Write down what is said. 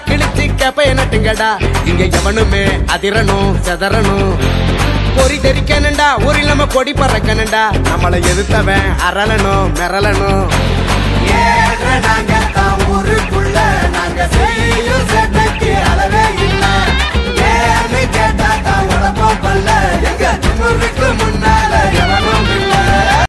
வேப்பைய நட்டுங்கடா. இங்க எவனுமே அதிரணும் செதறணும் பொறி தெரிக்கணுண்டா ஒரு இல்லாம கொடி பறக்கணுண்டா நம்மளை எதிர்த்தவன் அரளணும் மிரளணும்